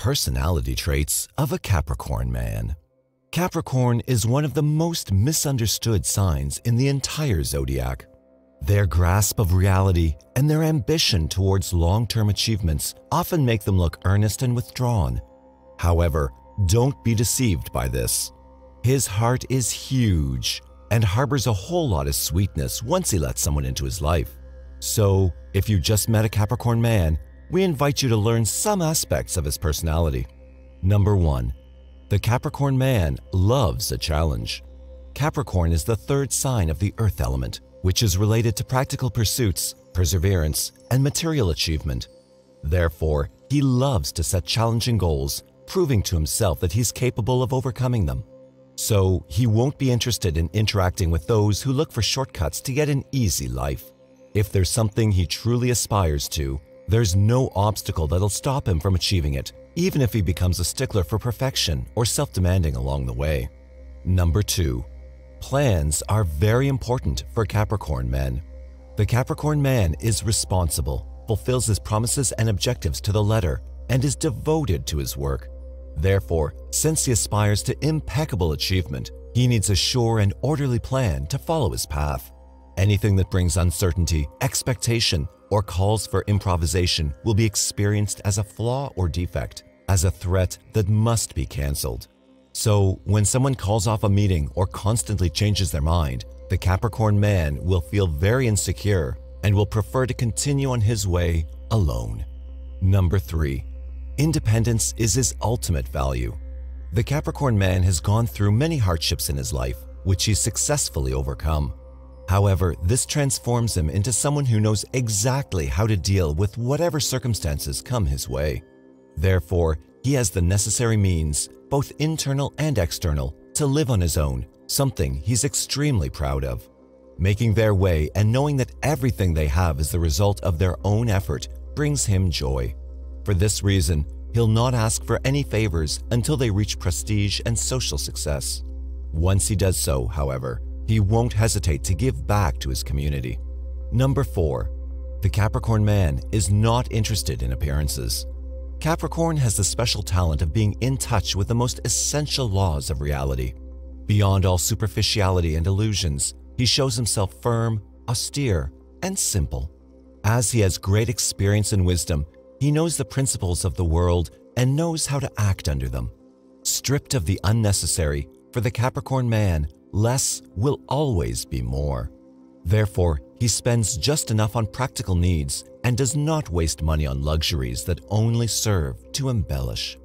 Personality traits of a Capricorn man. Capricorn is one of the most misunderstood signs in the entire zodiac. Their grasp of reality and their ambition towards long-term achievements often make them look earnest and withdrawn. However, don't be deceived by this. His heart is huge and harbors a whole lot of sweetness once he lets someone into his life. So, if you just met a Capricorn man, we invite you to learn some aspects of his personality. Number 1. The Capricorn man loves a challenge. Capricorn is the third sign of the earth element, which is related to practical pursuits, perseverance, and material achievement. Therefore, he loves to set challenging goals, proving to himself that he's capable of overcoming them. So, he won't be interested in interacting with those who look for shortcuts to get an easy life. If there's something he truly aspires to, there's no obstacle that'll stop him from achieving it, even if he becomes a stickler for perfection or self-demanding along the way. Number 2. Plans are very important for Capricorn men. The Capricorn man is responsible, fulfills his promises and objectives to the letter, and is devoted to his work. Therefore, since he aspires to impeccable achievement, he needs a sure and orderly plan to follow his path. Anything that brings uncertainty, expectation, or calls for improvisation will be experienced as a flaw or defect, as a threat that must be cancelled. So, when someone calls off a meeting or constantly changes their mind, the Capricorn man will feel very insecure and will prefer to continue on his way alone. Number 3. Independence is his ultimate value. The Capricorn man has gone through many hardships in his life, which he's successfully overcome. However, this transforms him into someone who knows exactly how to deal with whatever circumstances come his way. Therefore, he has the necessary means, both internal and external, to live on his own, something he's extremely proud of. Making their way and knowing that everything they have is the result of their own effort brings him joy. For this reason, he'll not ask for any favors until they reach prestige and social success. Once he does so, however, he won't hesitate to give back to his community. Number 4. The Capricorn man is not interested in appearances. Capricorn has the special talent of being in touch with the most essential laws of reality. Beyond all superficiality and illusions, he shows himself firm, austere, and simple. As he has great experience and wisdom, he knows the principles of the world and knows how to act under them. Stripped of the unnecessary, for the Capricorn man, less will always be more. Therefore, he spends just enough on practical needs and does not waste money on luxuries that only serve to embellish.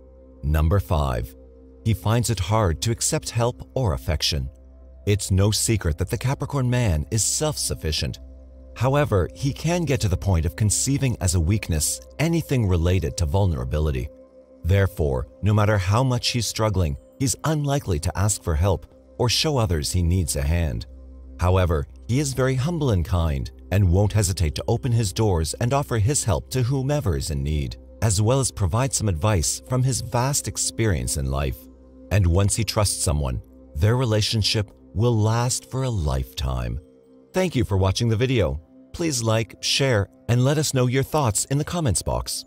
Number 5. He finds it hard to accept help or affection. It's no secret that the Capricorn man is self-sufficient. However, he can get to the point of conceiving as a weakness anything related to vulnerability. Therefore, no matter how much he's struggling, he's unlikely to ask for help or show others he needs a hand. However, he is very humble and kind and won't hesitate to open his doors and offer his help to whomever is in need, as well as provide some advice from his vast experience in life. And once he trusts someone, their relationship will last for a lifetime. Thank you for watching the video. Please like, share, and let us know your thoughts in the comments box.